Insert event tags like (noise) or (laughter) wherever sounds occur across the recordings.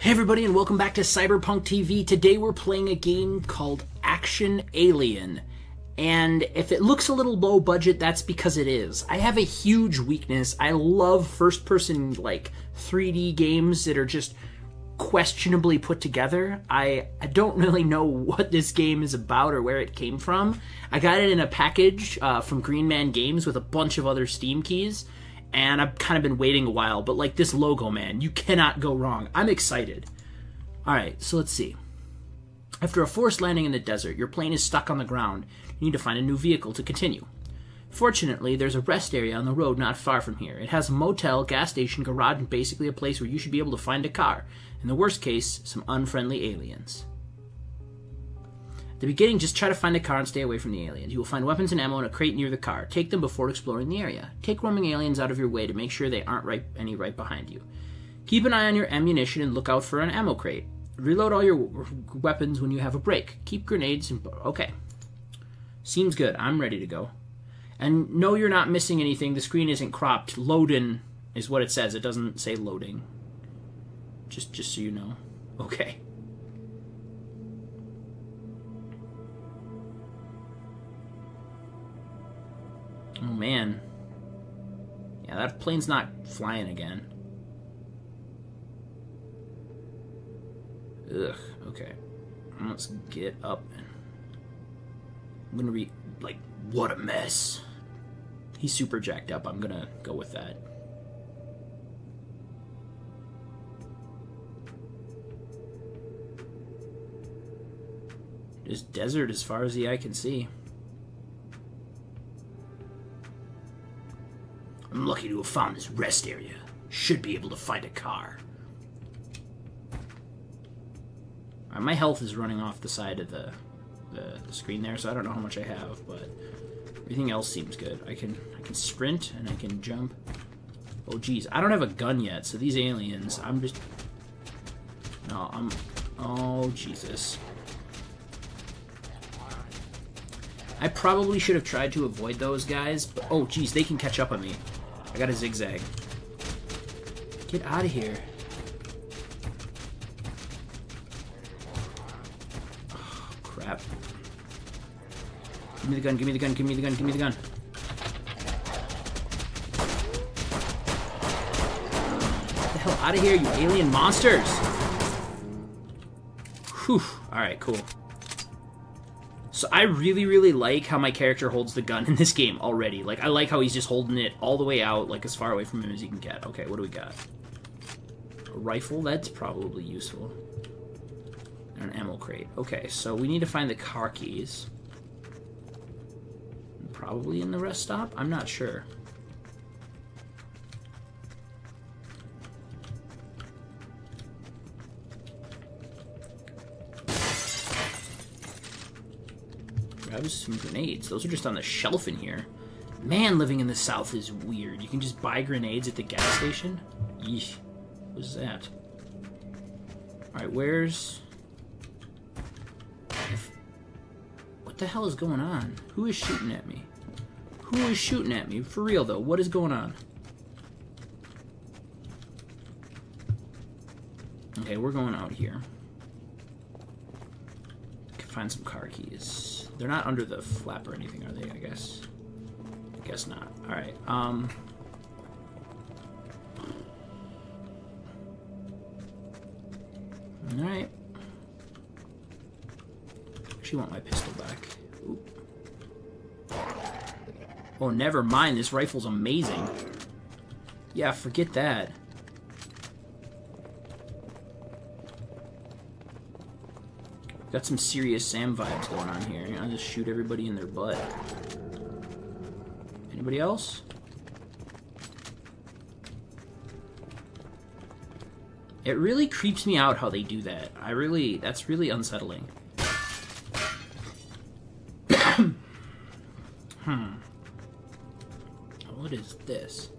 Hey everybody and welcome back to Cyberpunk TV. Today we're playing a game called Action Alien. And if it looks a little low budget, that's because it is. I have a huge weakness. I love first person like 3D games that are just questionably put together. I, I don't really know (laughs) what this game is about or where it came from. I got it in a package uh, from Green Man Games with a bunch of other Steam keys and I've kind of been waiting a while, but like this logo, man, you cannot go wrong. I'm excited. All right, so let's see. After a forced landing in the desert, your plane is stuck on the ground. You need to find a new vehicle to continue. Fortunately, there's a rest area on the road not far from here. It has a motel, gas station, garage, and basically a place where you should be able to find a car. In the worst case, some unfriendly aliens. The beginning, just try to find a car and stay away from the aliens. You will find weapons and ammo in a crate near the car. Take them before exploring the area. Take roaming aliens out of your way to make sure they aren't right, any right behind you. Keep an eye on your ammunition and look out for an ammo crate. Reload all your weapons when you have a break. Keep grenades and. Okay. Seems good. I'm ready to go. And no, you're not missing anything. The screen isn't cropped. Loading is what it says. It doesn't say loading. Just, just so you know. Okay. Oh man. Yeah, that plane's not flying again. Ugh, okay. Let's get up and I'm gonna be like, what a mess. He's super jacked up. I'm gonna go with that. Just desert as far as the eye can see. Found this rest area. Should be able to find a car. Uh, my health is running off the side of the, the, the screen there, so I don't know how much I have, but everything else seems good. I can I can sprint and I can jump. Oh geez, I don't have a gun yet, so these aliens, I'm just no, I'm oh Jesus. I probably should have tried to avoid those guys, but oh geez, they can catch up on me. I got a zigzag. Get out of here. Oh, crap. Give me the gun, give me the gun, give me the gun, give me the gun. Get the hell out of here, you alien monsters! Whew. Alright, cool. So I really, really like how my character holds the gun in this game already. Like, I like how he's just holding it all the way out, like, as far away from him as he can get. Okay, what do we got? A rifle? That's probably useful. And an ammo crate. Okay, so we need to find the car keys. Probably in the rest stop? I'm not sure. Grab some grenades. Those are just on the shelf in here. Man, living in the South is weird. You can just buy grenades at the gas station? Yeesh. What is that? Alright, where's... What the hell is going on? Who is shooting at me? Who is shooting at me? For real, though, what is going on? Okay, we're going out here. Can find some car keys. They're not under the flap or anything, are they? I guess. I guess not. All right. Um. All right. She want my pistol back. Oop. Oh, never mind. This rifle's amazing. Yeah, forget that. Got some Serious Sam vibes going on here. I'll just shoot everybody in their butt. Anybody else? It really creeps me out how they do that. I really, that's really unsettling. (coughs) hmm. What is this?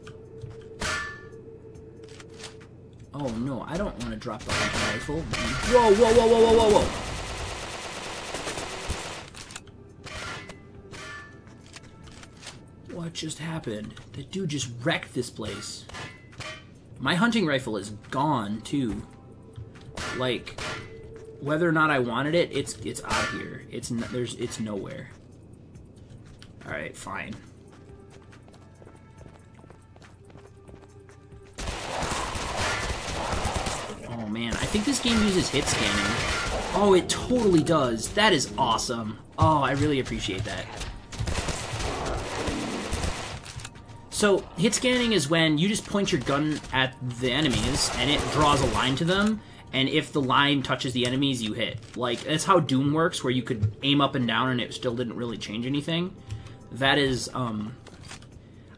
Oh no, I don't want to drop the rifle. Whoa, whoa, whoa, whoa, whoa, whoa, whoa! Just happened? That dude just wrecked this place. My hunting rifle is gone, too. Like, whether or not I wanted it, it's it's out here. It's there's it's nowhere. All right, fine. Oh man, I think this game uses hit scanning. Oh, it totally does. That is awesome. Oh, I really appreciate that. So, hit scanning is when you just point your gun at the enemies and it draws a line to them, and if the line touches the enemies, you hit. Like, that's how Doom works, where you could aim up and down and it still didn't really change anything. That is, um.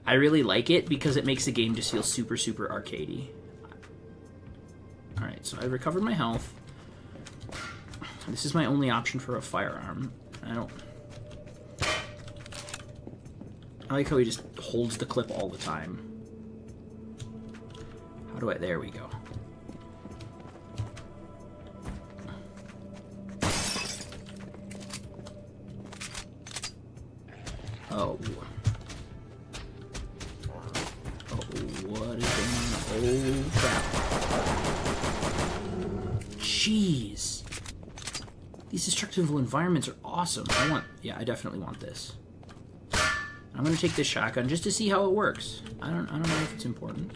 I really like it because it makes the game just feel super, super arcadey. Alright, so I recovered my health. This is my only option for a firearm. I don't. I like how he just holds the clip all the time. How do I. There we go. Oh. Oh, what is going on? Oh, crap. Jeez. These destructible environments are awesome. I want. Yeah, I definitely want this. I'm gonna take this shotgun just to see how it works. I don't. I don't know if it's important.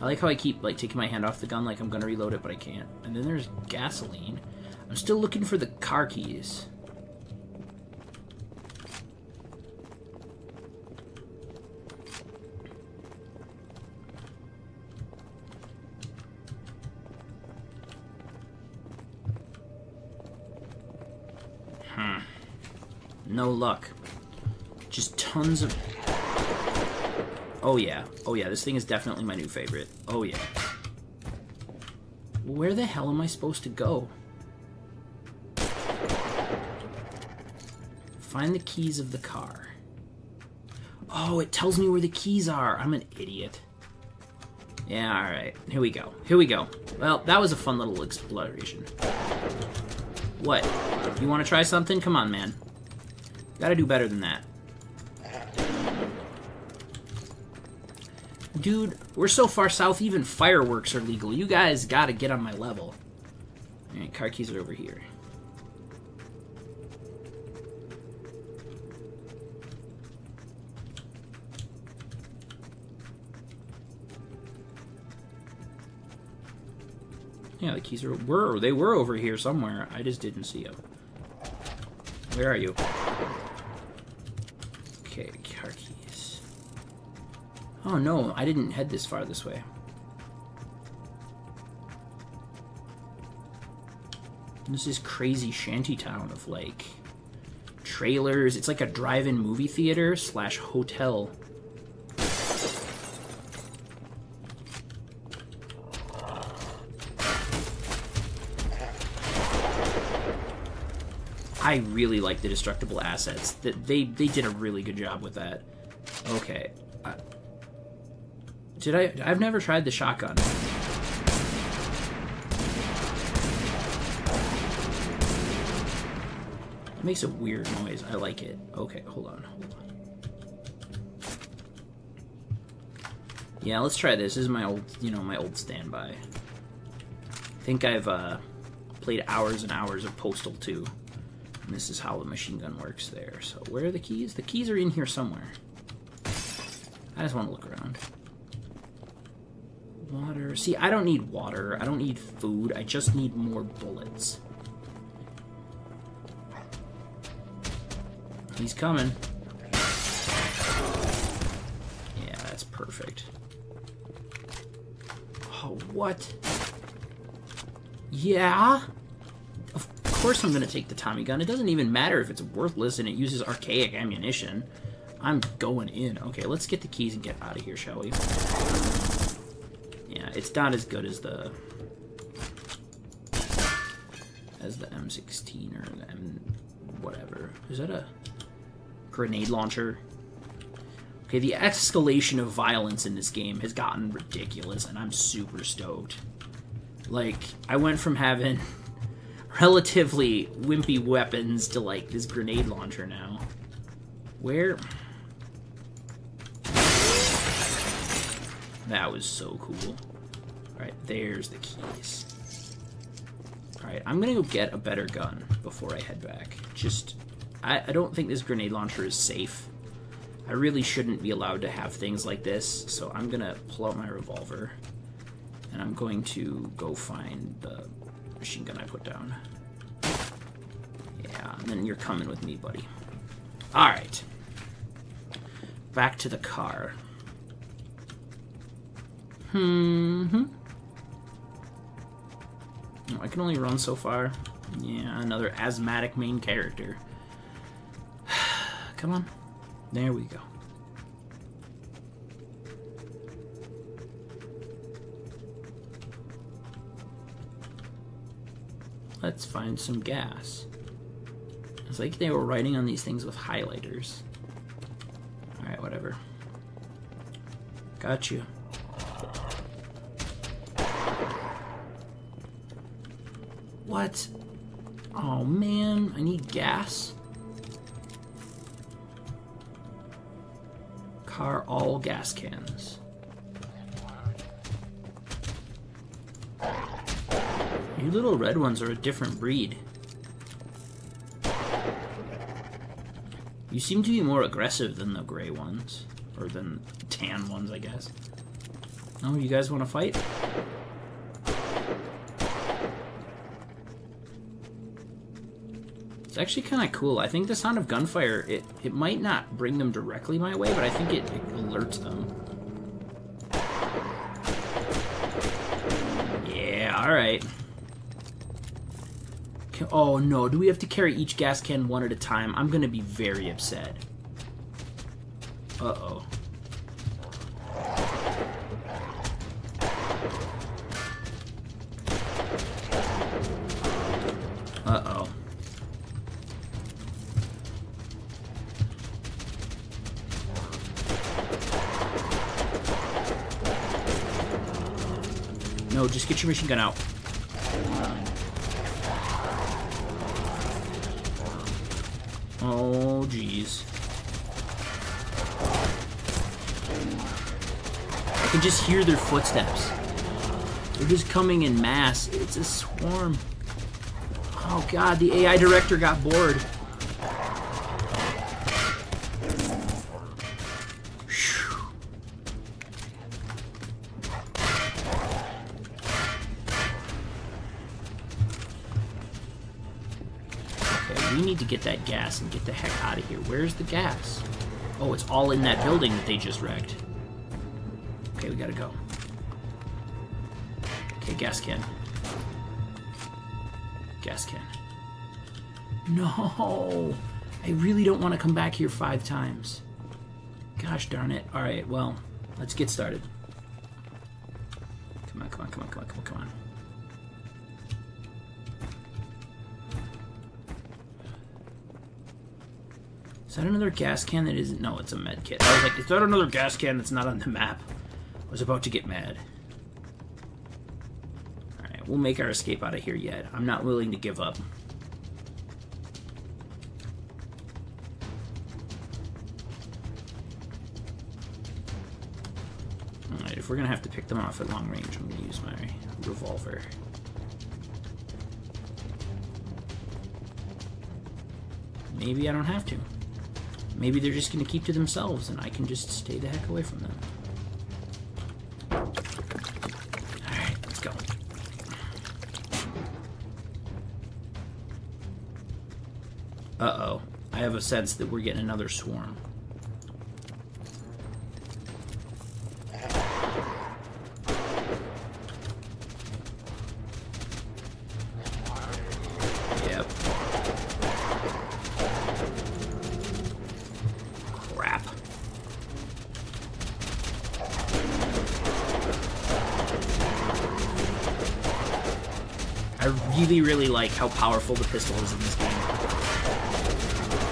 I like how I keep like taking my hand off the gun, like I'm gonna reload it, but I can't. And then there's gasoline. I'm still looking for the car keys. Hmm. No luck. Just tons of... Oh yeah. Oh yeah, this thing is definitely my new favorite. Oh yeah. Where the hell am I supposed to go? Find the keys of the car. Oh, it tells me where the keys are. I'm an idiot. Yeah, alright. Here we go. Here we go. Well, that was a fun little exploration. What? You want to try something? Come on, man. Gotta do better than that. Dude, we're so far south, even fireworks are legal. You guys gotta get on my level. Alright, car keys are over here. Yeah, the keys are were they were over here somewhere. I just didn't see them. Where are you? Okay, car keys. Oh no, I didn't head this far this way. This is crazy shanty town of like trailers. It's like a drive-in movie theater slash hotel. I really like the destructible assets. That they they did a really good job with that. Okay. Did I? I've never tried the shotgun. It makes a weird noise. I like it. Okay, hold on, hold on. Yeah, let's try this. This is my old, you know, my old standby. I think I've uh, played hours and hours of Postal 2. And this is how the machine gun works there. So where are the keys? The keys are in here somewhere. I just want to look around. Water. See, I don't need water. I don't need food. I just need more bullets. He's coming. Yeah, that's perfect. Oh, what? Yeah? Of course I'm gonna take the Tommy gun. It doesn't even matter if it's worthless and it uses archaic ammunition. I'm going in. Okay, let's get the keys and get out of here, shall we? It's not as good as the as the M16 or the M whatever. Is that a grenade launcher? Okay, the escalation of violence in this game has gotten ridiculous, and I'm super stoked. Like, I went from having (laughs) relatively wimpy weapons to, like, this grenade launcher now. Where... That was so cool. Alright, there's the keys. Alright, I'm gonna go get a better gun before I head back. Just, I, I don't think this grenade launcher is safe. I really shouldn't be allowed to have things like this, so I'm gonna pull out my revolver and I'm going to go find the machine gun I put down. Yeah, and then you're coming with me, buddy. Alright. Back to the car. Hmm. Oh, I can only run so far. Yeah, another asthmatic main character. (sighs) Come on. There we go. Let's find some gas. It's like they were writing on these things with highlighters. Alright, whatever. Got you. What? Oh man, I need gas. Car all gas cans. You little red ones are a different breed. You seem to be more aggressive than the gray ones. Or than tan ones, I guess. Oh, you guys want to fight? It's actually kind of cool. I think the sound of gunfire, it, it might not bring them directly my way, but I think it, it alerts them. Yeah, alright. Oh no, do we have to carry each gas can one at a time? I'm gonna be very upset. Uh-oh. Uh-oh. Just get your machine gun out. Oh, jeez. I can just hear their footsteps. They're just coming in mass. It's a swarm. Oh god, the AI director got bored. We need to get that gas and get the heck out of here. Where's the gas? Oh, it's all in that building that they just wrecked. Okay, we gotta go. Okay, gas can. Gas can. No! I really don't want to come back here five times. Gosh darn it. Alright, well, let's get started. Come on, come on, come on, come on, come on, come on. Is that another gas can that isn't? No, it's a med kit. I was like, is that another gas can that's not on the map? I was about to get mad. Alright, we'll make our escape out of here yet. I'm not willing to give up. Alright, if we're gonna have to pick them off at long range, I'm gonna use my revolver. Maybe I don't have to. Maybe they're just going to keep to themselves and I can just stay the heck away from them. Alright, let's go. Uh-oh. I have a sense that we're getting another swarm. Really, really like how powerful the pistol is in this game.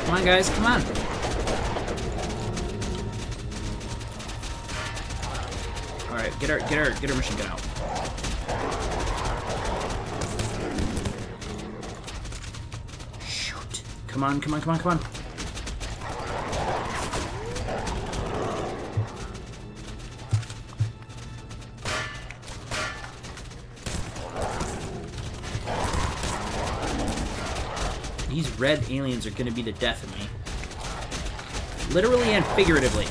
Come on, guys, come on. Alright, get our get our get our machine gun out. Shoot. Come on, come on, come on, come on. Red aliens are gonna be the death of me. Literally and figuratively.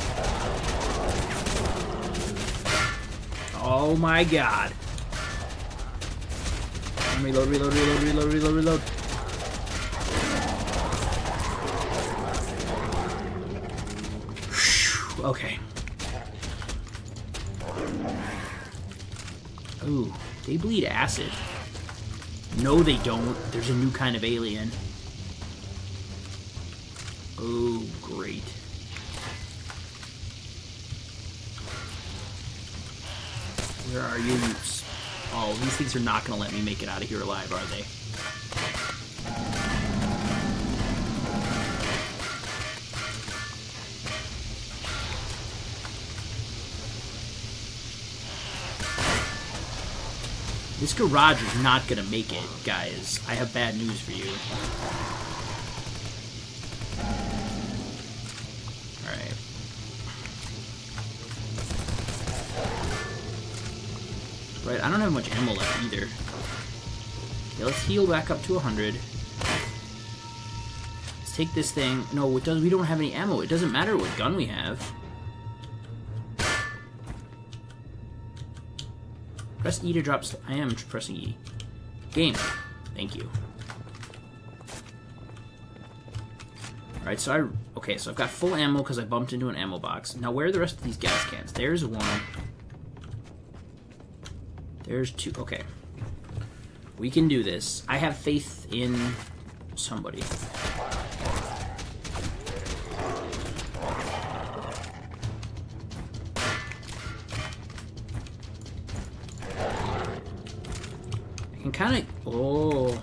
Oh my god. Reload, reload, reload, reload, reload, reload. Okay. Ooh, they bleed acid. No, they don't. There's a new kind of alien. Oh, great. Where are you? Oh, these things are not going to let me make it out of here alive, are they? This garage is not gonna make it, guys. I have bad news for you. I don't have much ammo left either. Okay, let's heal back up to 100. Let's take this thing. No, it does, we don't have any ammo. It doesn't matter what gun we have. Press E to drop... I am pressing E. Game. Thank you. Alright, so I... Okay, so I've got full ammo because I bumped into an ammo box. Now, where are the rest of these gas cans? There's one. There's two. Okay. We can do this. I have faith in somebody. I can kind of... Oh.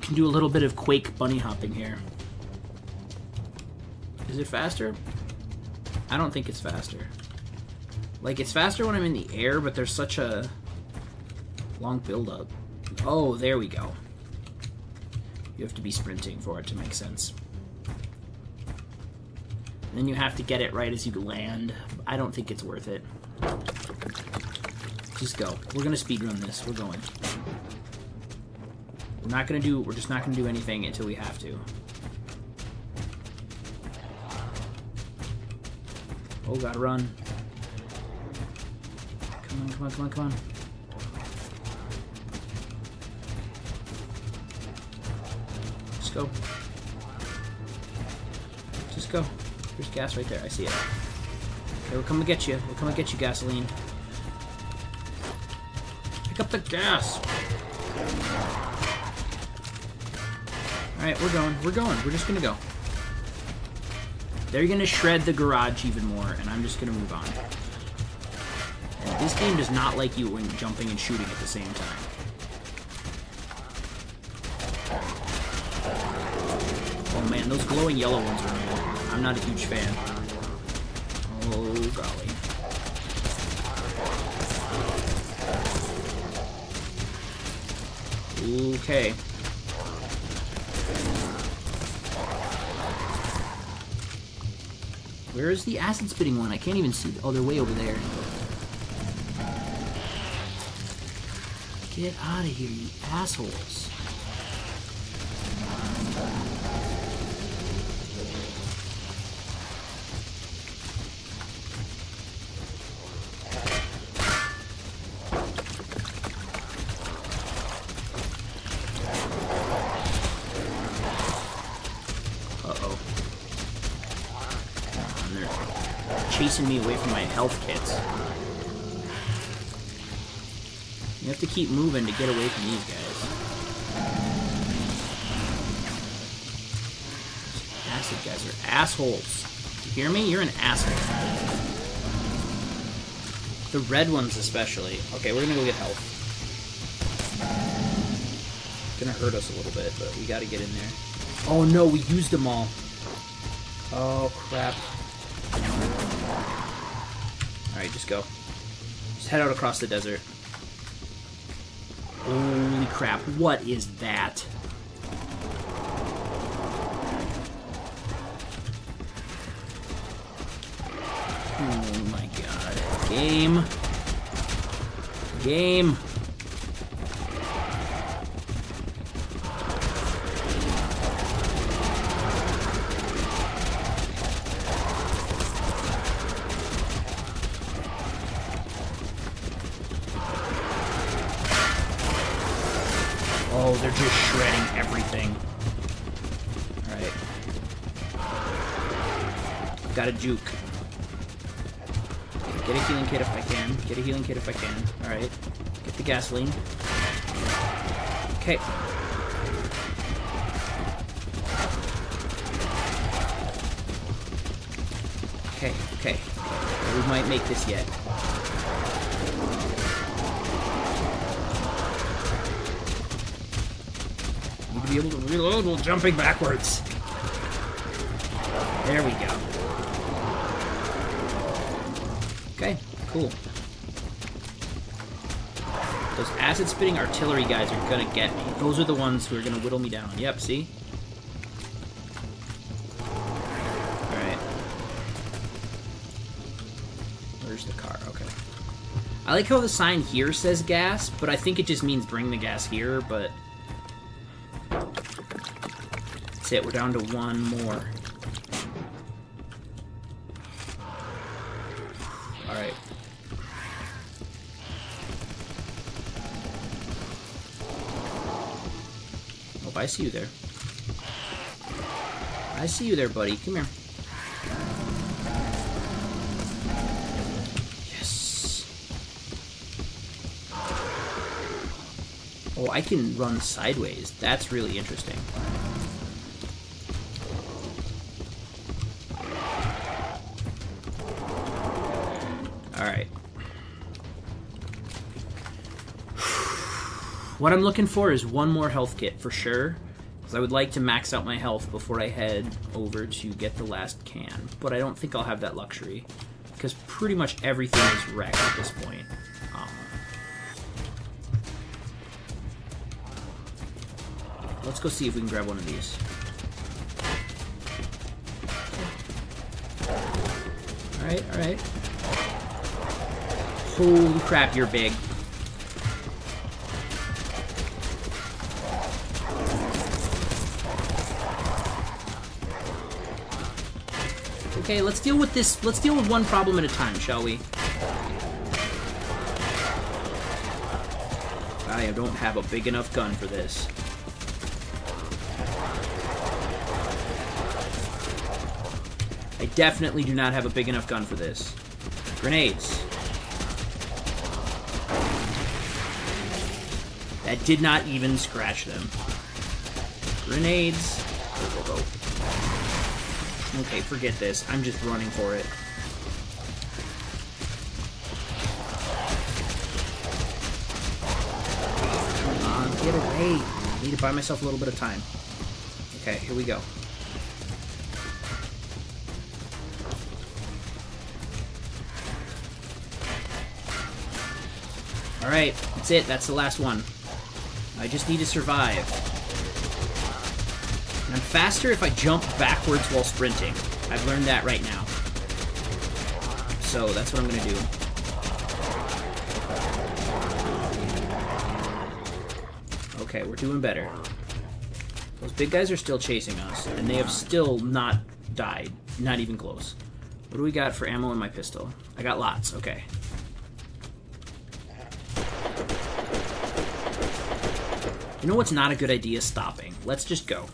Can do a little bit of Quake bunny hopping here. Is it faster? I don't think it's faster. Like, it's faster when I'm in the air, but there's such a long build-up. Oh, there we go. You have to be sprinting for it to make sense. And then you have to get it right as you land. I don't think it's worth it. Just go. We're gonna speedrun this. We're going. We're not gonna do, we're just not gonna do anything until we have to. Oh, gotta run. Come on, come on, come on, come. Just go. Just go. There's gas right there. I see it. Okay, we're coming to get you. We're coming to get you, gasoline. Pick up the gas. Alright, we're going. We're going. We're just gonna go. They're gonna shred the garage even more, and I'm just gonna move on. This game does not like you when jumping and shooting at the same time. Oh man, those glowing yellow ones are. I'm not a huge fan. Oh golly. Okay. Where is the acid spitting one? I can't even see. Oh, they're way over there. Get out of here, you assholes. chasing me away from my health kits. You have to keep moving to get away from these guys. Acid guys are assholes. You hear me? You're an asshole. The red ones especially. Okay, we're gonna go get health. Gonna hurt us a little bit, but we gotta get in there. Oh no, we used them all. Oh crap. Alright, just go. Just head out across the desert. Holy crap, what is that? Oh my god. Game. Game. Got a juke. Get a healing kit if I can. Get a healing kit if I can. Alright. Get the gasoline. Okay. Okay, okay. We might make this yet. Need to be able to reload while jumping backwards. There we go. Okay, cool. Those acid-spitting artillery guys are gonna get me. Those are the ones who are gonna whittle me down. Yep, see? Alright. Where's the car? Okay. I like how the sign here says gas, but I think it just means bring the gas here, but... That's it, we're down to one more. I see you there. I see you there, buddy. Come here. Yes. Oh, I can run sideways. That's really interesting. What I'm looking for is one more health kit for sure. Because I would like to max out my health before I head over to get the last can. But I don't think I'll have that luxury. Because pretty much everything is wrecked at this point. Um, let's go see if we can grab one of these. Alright, alright. Holy crap, you're big. Okay, let's deal with this. Let's deal with one problem at a time, shall we? I don't have a big enough gun for this. I definitely do not have a big enough gun for this. Grenades. That did not even scratch them. Grenades. Go, go, go. Okay, forget this. I'm just running for it. Come on, get away. I need to buy myself a little bit of time. Okay, here we go. Alright, that's it. That's the last one. I just need to survive. I'm faster if I jump backwards while sprinting. I've learned that right now. So that's what I'm gonna do. Okay, we're doing better. Those big guys are still chasing us, and they have still not died. Not even close. What do we got for ammo in my pistol? I got lots, okay. You know what's not a good idea? Stopping. Let's just go.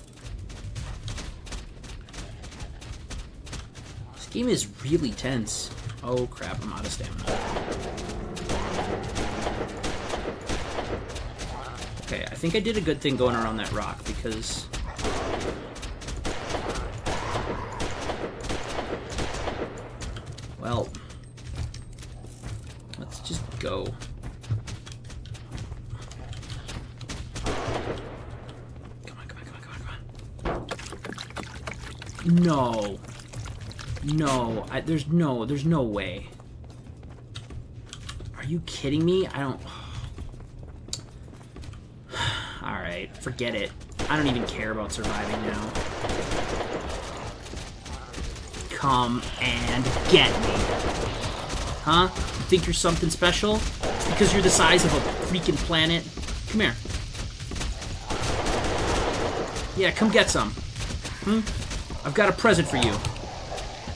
Game is really tense. Oh crap, I'm out of stamina. Okay, I think I did a good thing going around that rock because... Well... Let's just go. Come on, come on, come on, come on, come on. No. No, I, there's no, there's no way. Are you kidding me? I don't... (sighs) Alright, forget it. I don't even care about surviving now. Come and get me. Huh? You think you're something special? Because you're the size of a freaking planet? Come here. Yeah, come get some. Hmm? I've got a present for you.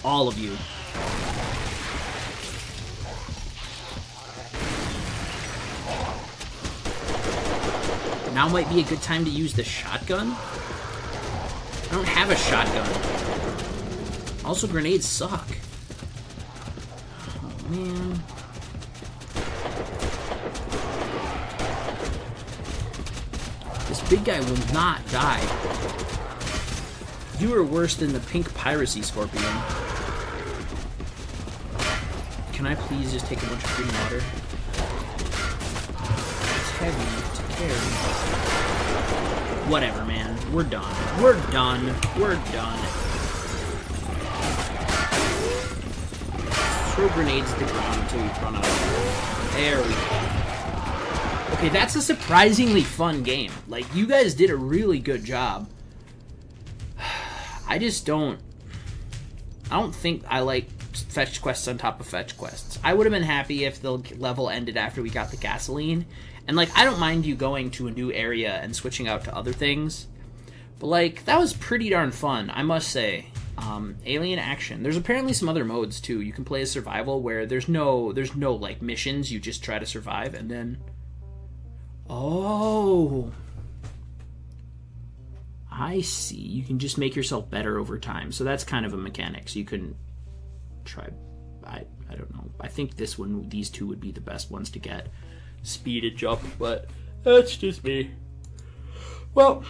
All of you. now might be a good time to use the shotgun. I don't have a shotgun. Also, grenades suck. Oh, man. This big guy will not die. You are worse than the pink piracy scorpion. Can I please just take a bunch of green water? It's heavy to carry. Whatever, man. We're done. We're done. We're done. Throw grenades at the ground until we run out of There we go. Okay, that's a surprisingly fun game. Like, you guys did a really good job. (sighs) I just don't... I don't think I like fetch quests on top of fetch quests. I would have been happy if the level ended after we got the gasoline. And like I don't mind you going to a new area and switching out to other things. But like that was pretty darn fun, I must say. Um, alien action. There's apparently some other modes too. You can play a survival where there's no there's no like missions, you just try to survive and then Oh. I see. You can just make yourself better over time. So that's kind of a mechanic. So you can try I I don't know. I think this one these two would be the best ones to get speeded jump, but that's just me. Well,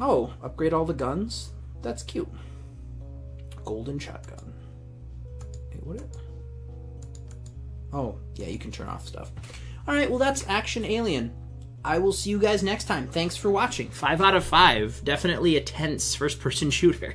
oh, upgrade all the guns? That's cute. Golden shotgun. Wait, what? It? Oh, yeah, you can turn off stuff. All right, well, that's Action Alien. I will see you guys next time. Thanks for watching. Five out of five. Definitely a tense first person (laughs) shooter.